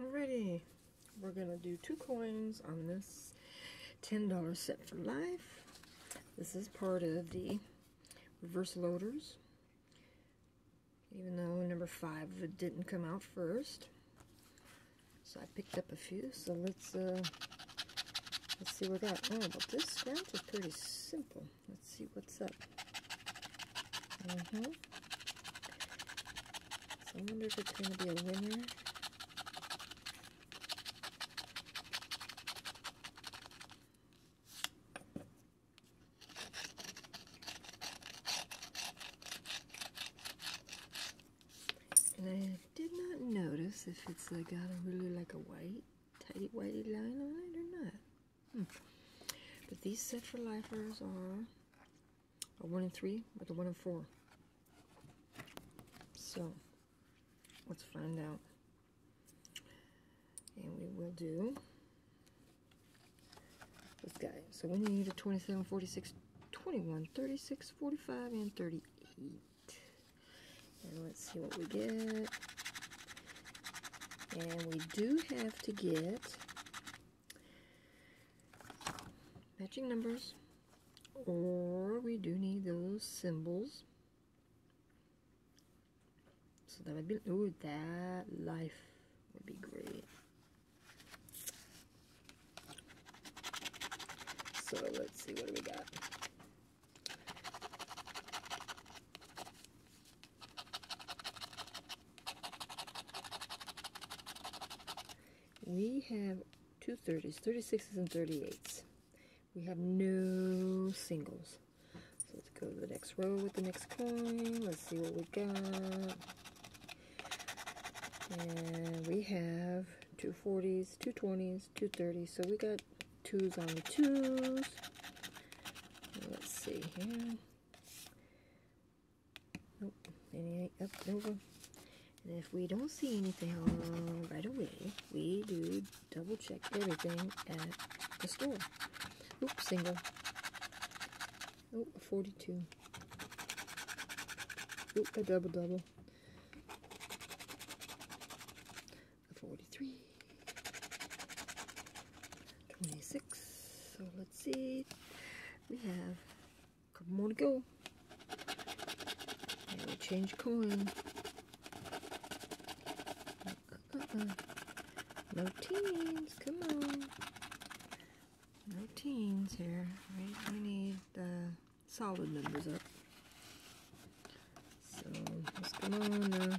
Alrighty, we're gonna do two coins on this $10 set for life. This is part of the reverse loaders, even though number five didn't come out first. So I picked up a few, so let's uh, let's see what we got. Oh, but this scratch is pretty simple. Let's see what's up. Mm-hmm. So I wonder if it's going to be a winner. And I did not notice if it's uh, got a really like a white, tidy whitey line on it or not. Hmm. But these set for lifers are a 1 and 3 with a 1 and 4. So, let's find out. And we will do this guy. So we need a 27, 46, 21, 36, 45, and 38. And let's see what we get. And we do have to get matching numbers, or we do need those symbols. So that would be, ooh, that life would be great. So let's see, what do we got? We have two 30s, 36s and 38s. We have no singles. So let's go to the next row with the next coin. Let's see what we got. And we have two 40s, two 20s, two 30s. So we got twos on the twos. Let's see here. Nope, any oh, up, over. If we don't see anything right away, we do double check everything at the store. Oops, single. Oh, a 42. Oop, a double double. A 43. 26. So let's see. We have a couple more to go. And we change coin. No teens, come on. No teens here. We, we need the solid numbers up. So let's come on now.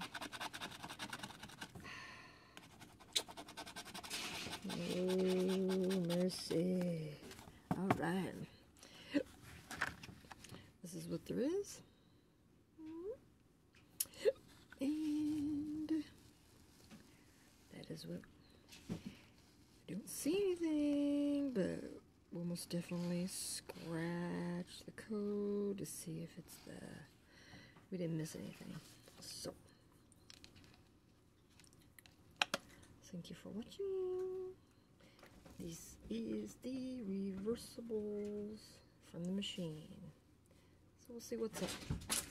Oh, mercy. All right. This is what there is. And what I don't see anything, but we'll most definitely scratch the code to see if it's the we didn't miss anything. So thank you for watching. This is the reversibles from the machine. So we'll see what's up.